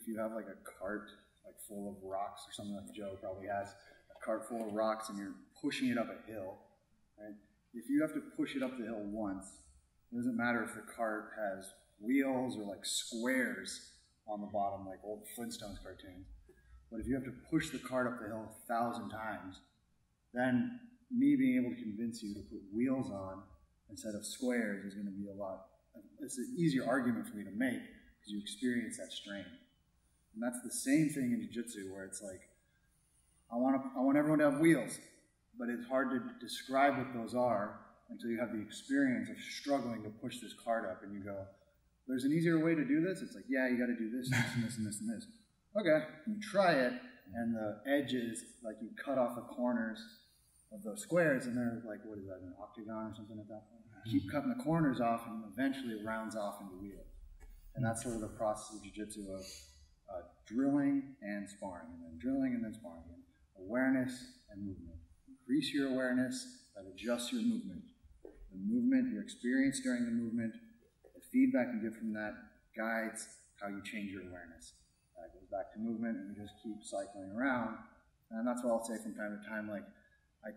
if you have like a cart like full of rocks or something like Joe probably has a cart full of rocks and you're pushing it up a hill, right? If you have to push it up the hill once, it doesn't matter if the cart has wheels or like squares on the bottom, like old Flintstones cartoons. But if you have to push the cart up the hill a thousand times, then me being able to convince you to put wheels on instead of squares is going to be a lot. It's an easier argument for me to make because you experience that strain. And that's the same thing in jiu-jitsu where it's like, I want, to, I want everyone to have wheels, but it's hard to describe what those are until you have the experience of struggling to push this card up and you go, there's an easier way to do this. It's like, yeah, you got to do this, this, and this, and this, and this. Okay, you try it, and the edges, like you cut off the corners of those squares, and they're like, what is that, an octagon or something at that point? Keep cutting the corners off, and eventually it rounds off into wheels. And that's sort of the process of jiu-jitsu of drilling and sparring, and then drilling and then sparring. And awareness and movement. Increase your awareness, that adjusts your movement. The movement, your experience during the movement, the feedback you get from that guides how you change your awareness. That goes back to movement, and we just keep cycling around. And that's what I'll say from time to time. Like, I,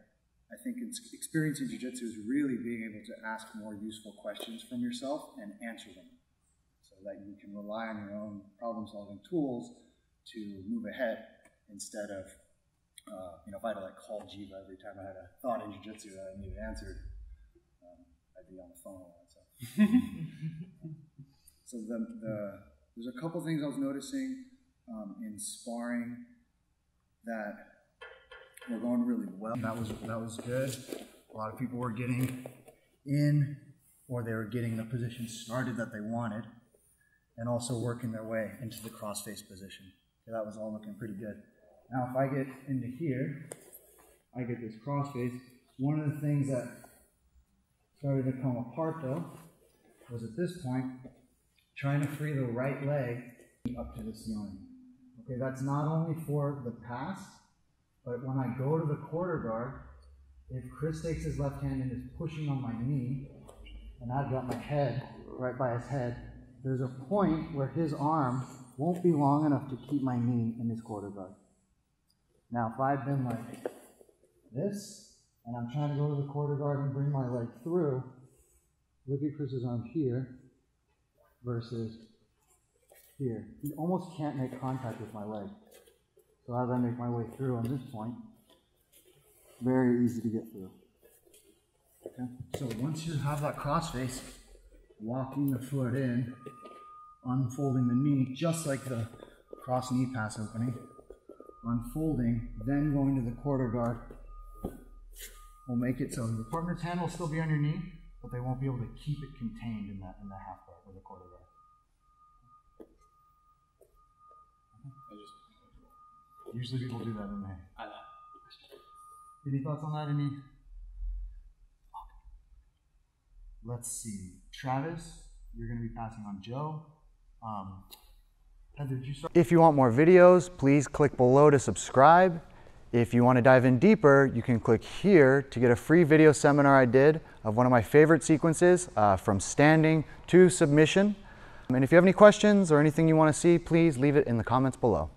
I think experiencing jiu-jitsu is really being able to ask more useful questions from yourself and answer them so that you can rely on your own problem-solving tools to move ahead instead of, uh, you know, if I had to like call Jiva every time I had a thought in jiu-jitsu that I needed answered, um, I'd be on the phone. So, so the, the, there's a couple things I was noticing um, in sparring that were going really well. That was that was good. A lot of people were getting in, or they were getting the position started that they wanted, and also working their way into the cross-face position. Okay, that was all looking pretty good. Now, if I get into here, I get this cross-face. One of the things that started to come apart though was at this point trying to free the right leg up to the ceiling. Okay, that's not only for the pass, but when I go to the quarter guard, if Chris takes his left hand and is pushing on my knee, and I've got my head right by his head, there's a point where his arm won't be long enough to keep my knee in his quarter guard. Now, if I've been like this, and I'm trying to go to the quarter guard and bring my leg through, look at Chris's arm here versus here. He almost can't make contact with my leg. So as I make my way through on this point, very easy to get through. Okay. So once you have that cross face, walking the foot in, unfolding the knee, just like the cross knee pass opening, unfolding, then going to the quarter guard will make it so your partner's hand will still be on your knee, but they won't be able to keep it contained in that in the half guard or the quarter guard. Usually people do that, don't they? I know. Any thoughts on that? Any? Let's see. Travis, you're going to be passing on Joe. Um, Heather, you? If you want more videos, please click below to subscribe. If you want to dive in deeper, you can click here to get a free video seminar I did of one of my favorite sequences uh, from standing to submission. And if you have any questions or anything you want to see, please leave it in the comments below.